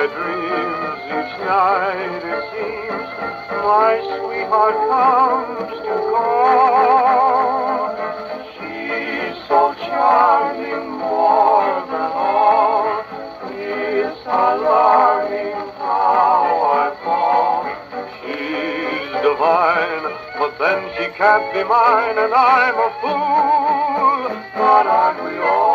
My dreams each night it seems my sweetheart comes to call. She's so charming more than all. It's alarming how I fall. She's divine, but then she can't be mine, and I'm a fool. But aren't we all?